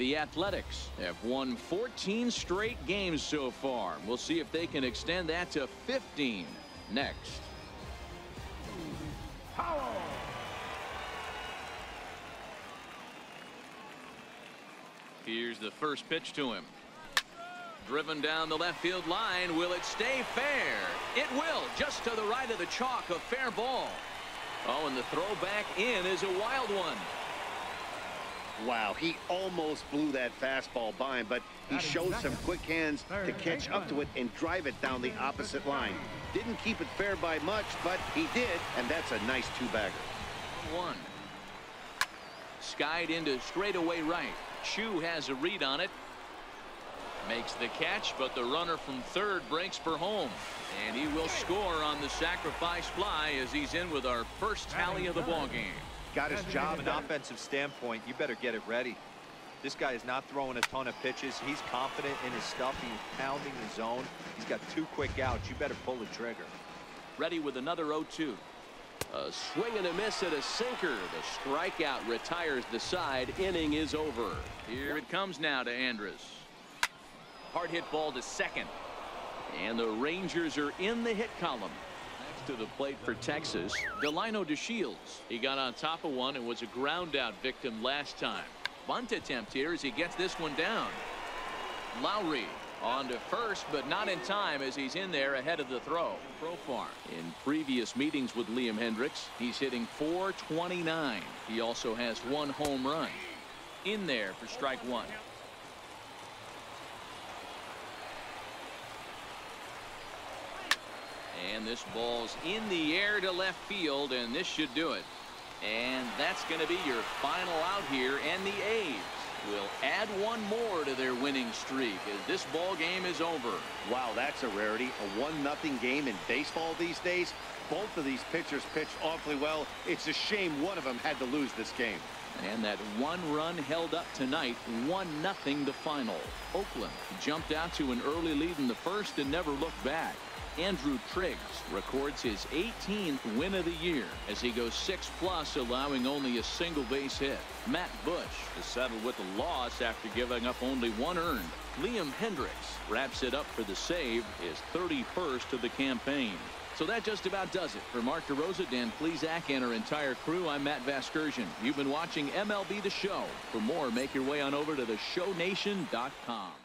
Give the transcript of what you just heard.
Athletics have won 14 straight games so far. We'll see if they can extend that to 15 next. Here's the first pitch to him. Driven down the left field line. Will it stay fair? It will. Just to the right of the chalk. A fair ball. Oh, and the throw back in is a wild one. Wow, he almost blew that fastball by him, but he showed some quick hands to catch up to it and drive it down the opposite line. Didn't keep it fair by much, but he did, and that's a nice two-bagger. One. Skied into straightaway right. Choo has a read on it. Makes the catch, but the runner from third breaks for home. And he will score on the sacrifice fly as he's in with our first tally of the ball game. Got his job an offensive standpoint. You better get it ready. This guy is not throwing a ton of pitches. He's confident in his stuff. He's pounding the zone. He's got two quick outs. You better pull the trigger. Ready with another 0-2. A swing and a miss at a sinker. The strikeout retires the side. Inning is over. Here it comes now to Andrus. Hard hit ball to second. And the Rangers are in the hit column. To the plate for Texas, Delino DeShields. He got on top of one and was a ground out victim last time. Bunt attempt here as he gets this one down. Lowrie on to first, but not in time as he's in there ahead of the throw. Profar. In previous meetings with Liam Hendriks, he's hitting 429. He also has one home run. In there for strike one. And this ball's in the air to left field, and this should do it. And that's going to be your final out here, and the A's will add one more to their winning streak as this ball game is over. Wow, that's a rarity. A one nothing game in baseball these days. Both of these pitchers pitched awfully well. It's a shame one of them had to lose this game. And that one run held up tonight, one nothing the final. Oakland jumped out to an early lead in the first and never looked back. Andrew Triggs records his 18th win of the year as he goes six plus allowing only a single base hit. Matt Bush is settled with a loss after giving up only one earned. Liam Hendriks wraps it up for the save his 31st of the campaign. So that just about does it. For Mark DeRosa, Dan Plesac, and our entire crew, I'm Matt Vasgersian. You've been watching MLB The Show. For more, make your way on over to theshownation.com.